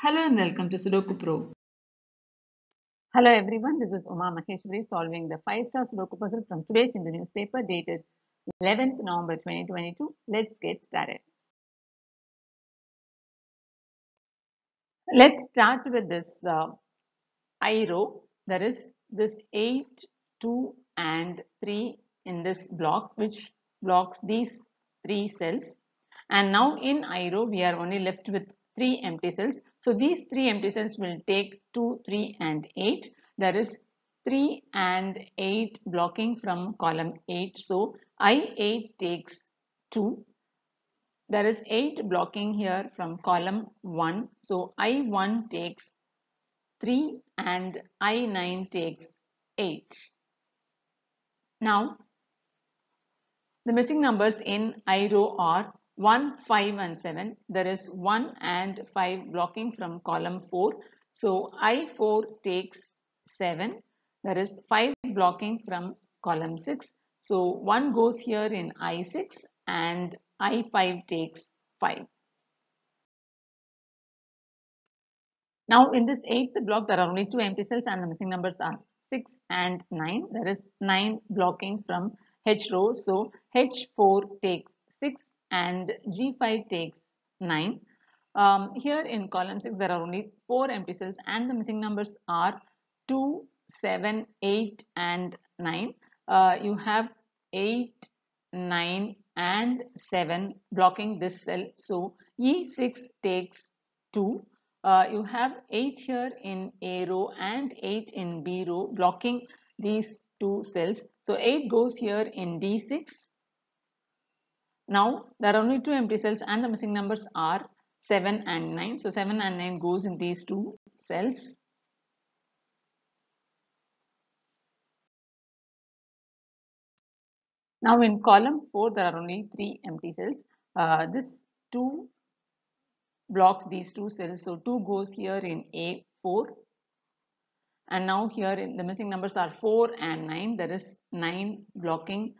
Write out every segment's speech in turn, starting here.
Hello and welcome to Sudoku Pro. Hello everyone, this is Uma Maheshwari solving the 5-star Sudoku puzzle from today's Hindu newspaper dated 11th November 2022. Let's get started. Let's start with this uh, I row. There is this 8, 2 and 3 in this block which blocks these 3 cells. And now in I row we are only left with 3 empty cells. So these 3 empty cells will take 2, 3 and 8. There is 3 and 8 blocking from column 8. So I8 takes 2. There is 8 blocking here from column 1. So I1 takes 3 and I9 takes 8. Now the missing numbers in I row are 1, 5 and 7. There is 1 and 5 blocking from column 4. So I4 takes 7. There is 5 blocking from column 6. So 1 goes here in I6 and I5 takes 5. Now in this eighth block there are only two empty cells and the missing numbers are 6 and 9. There is 9 blocking from H row. So H4 takes 6 and G5 takes 9. Um, here in column 6 there are only 4 empty cells and the missing numbers are 2, 7, 8 and 9. Uh, you have 8, 9 and 7 blocking this cell. So E6 takes 2. Uh, you have 8 here in A row and 8 in B row blocking these two cells. So 8 goes here in D6 now there are only two empty cells and the missing numbers are 7 and 9. So 7 and 9 goes in these two cells. Now in column 4 there are only 3 empty cells. Uh, this 2 blocks these two cells. So 2 goes here in A4 and now here in the missing numbers are 4 and 9. There is 9 blocking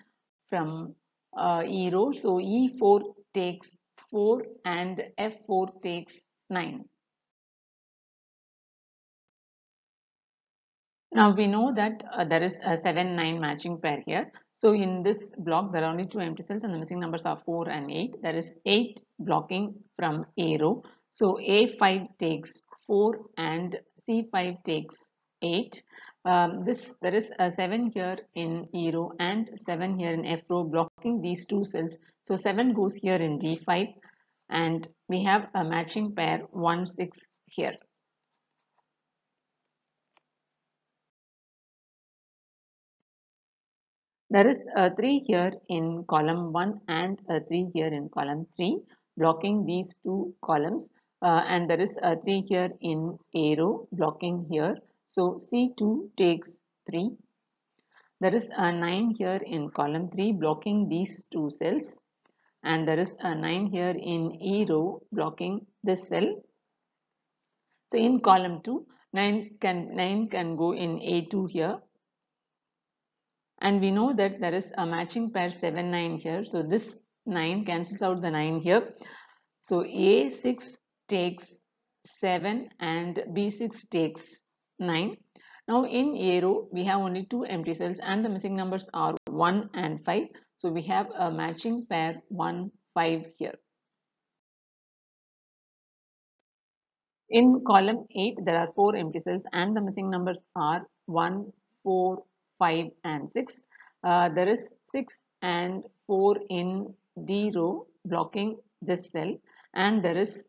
from uh, E row. So E4 takes 4 and F4 takes 9. Now we know that uh, there is a 7 9 matching pair here. So in this block there are only two empty cells and the missing numbers are 4 and 8. There is 8 blocking from A row. So A5 takes 4 and C5 takes 8. Um, this there is a 7 here in E row and 7 here in F row blocking these two cells. So 7 goes here in D5 and we have a matching pair 1 6 here. There is a 3 here in column 1 and a 3 here in column 3 blocking these two columns uh, and there is a 3 here in A row blocking here. So C2 takes 3. There is a 9 here in column 3 blocking these two cells. And there is a 9 here in E row blocking this cell. So in column 2 9 can 9 can go in A2 here. And we know that there is a matching pair 7 9 here. So this 9 cancels out the 9 here. So a6 takes 7 and b6 takes 9 now in a row we have only two empty cells and the missing numbers are 1 and 5 so we have a matching pair 1 5 here in column 8 there are four empty cells and the missing numbers are 1 4 5 and 6. Uh, there is 6 and 4 in D row blocking this cell and there is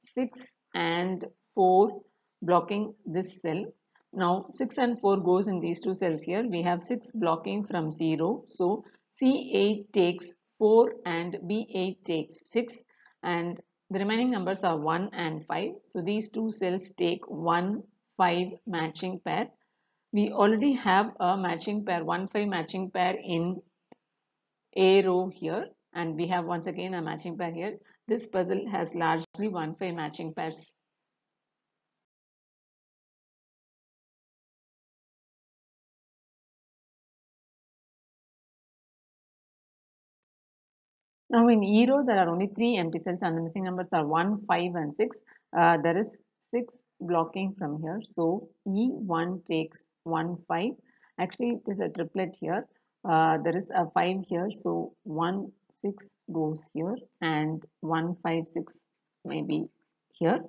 6 and 4 blocking this cell. Now 6 and 4 goes in these two cells here. We have 6 blocking from 0. So C8 takes 4 and B8 takes 6 and the remaining numbers are 1 and 5. So these two cells take 1 5 matching pair we already have a matching pair 1 5 matching pair in a row here and we have once again a matching pair here this puzzle has largely 1 5 matching pairs now in E row there are only three empty cells and the missing numbers are 1 5 and 6 uh, there is 6 blocking from here. So E1 takes 1, 5. Actually, it is a triplet here. Uh, there is a 5 here. So 1, 6 goes here and 1, 5, 6 maybe here.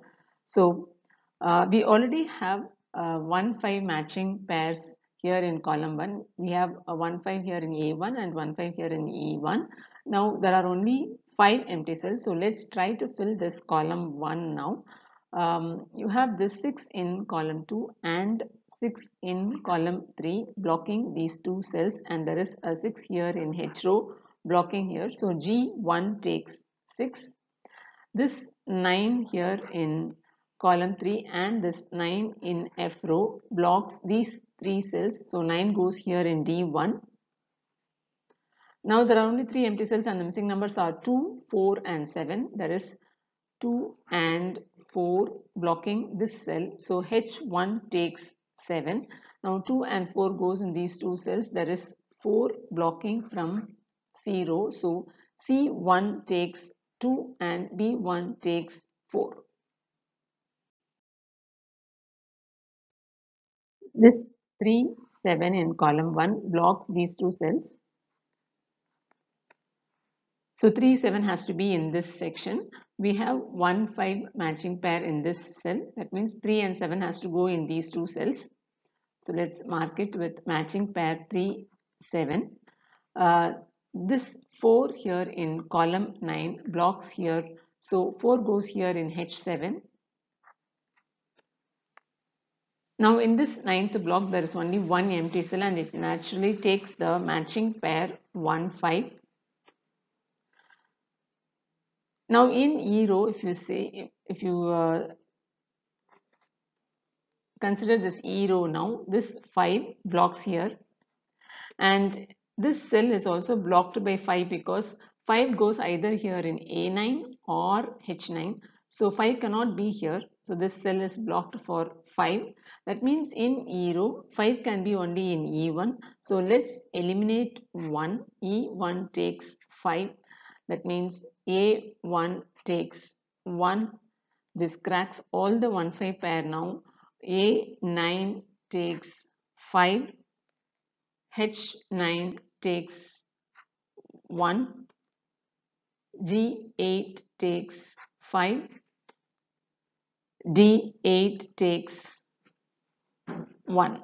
So uh, we already have uh, 1, 5 matching pairs here in column 1. We have a 1, 5 here in A1 and 1, 5 here in E1. Now there are only 5 empty cells. So let's try to fill this column 1 now um, you have this 6 in column 2 and 6 in column 3 blocking these two cells and there is a 6 here in H row blocking here. So G1 takes 6. This 9 here in column 3 and this 9 in F row blocks these three cells. So 9 goes here in D1. Now there are only three empty cells and the missing numbers are 2, 4 and 7. There is 2 and 4 blocking this cell. So H1 takes 7. Now 2 and 4 goes in these two cells. There is 4 blocking from 0. So C1 takes 2 and B1 takes 4. This 3, 7 in column 1 blocks these two cells. So 3, 7 has to be in this section. We have 1, 5 matching pair in this cell. That means 3 and 7 has to go in these two cells. So let's mark it with matching pair 3, 7. Uh, this 4 here in column 9 blocks here. So 4 goes here in H7. Now in this ninth block there is only one empty cell and it naturally takes the matching pair 1, 5 Now in E row, if you say, if you uh, consider this E row now, this 5 blocks here and this cell is also blocked by 5 because 5 goes either here in A9 or H9. So 5 cannot be here. So this cell is blocked for 5. That means in E row, 5 can be only in E1. So let's eliminate 1. E1 takes 5 that means A1 takes 1. This cracks all the 1 5 pair now. A9 takes 5. H9 takes 1. G8 takes 5. D8 takes 1.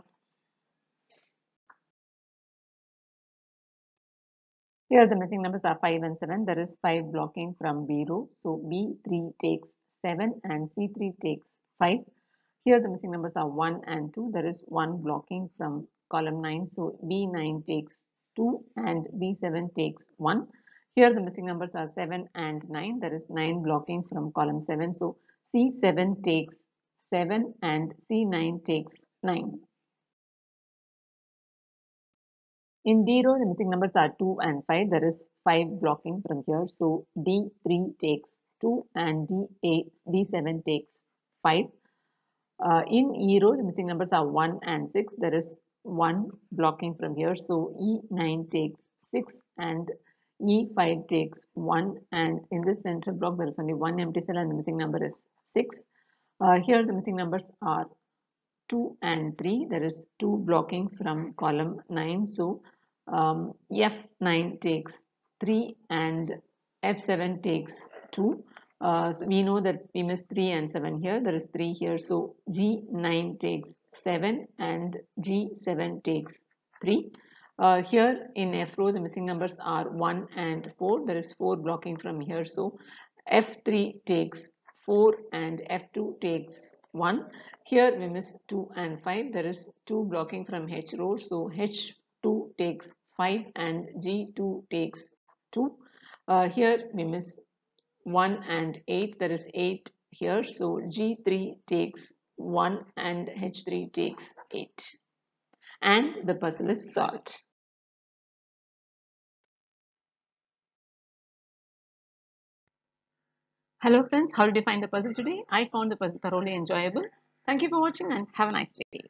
Here the missing numbers are 5 and 7. There is 5 blocking from B row. So B3 takes 7 and C3 takes 5. Here the missing numbers are 1 and 2. There is 1 blocking from column 9. So B9 takes 2 and B7 takes 1. Here the missing numbers are 7 and 9. There is 9 blocking from column 7. So C7 takes 7 and C9 takes 9. In D row, the missing numbers are 2 and 5. There is 5 blocking from here. So D3 takes 2 and D8, D7 takes 5. Uh, in E row, the missing numbers are 1 and 6. There is 1 blocking from here. So E9 takes 6 and E5 takes 1. And in this central block, there is only one empty cell and the missing number is 6. Uh, here, the missing numbers are 2 and 3. There is 2 blocking from column 9. So um, F9 takes 3 and F7 takes 2. Uh, so we know that we missed 3 and 7 here. There is 3 here. So G9 takes 7 and G7 takes 3. Uh, here in F row, the missing numbers are 1 and 4. There is 4 blocking from here. So F3 takes 4 and F2 takes 1. Here we miss 2 and 5. There is 2 blocking from H row. So H2 takes 5 and G2 takes 2. Uh, here we miss 1 and 8. There is 8 here. So G3 takes 1 and H3 takes 8. And the puzzle is solved. Hello friends, how did you find the puzzle today? I found the puzzle thoroughly enjoyable. Thank you for watching and have a nice day.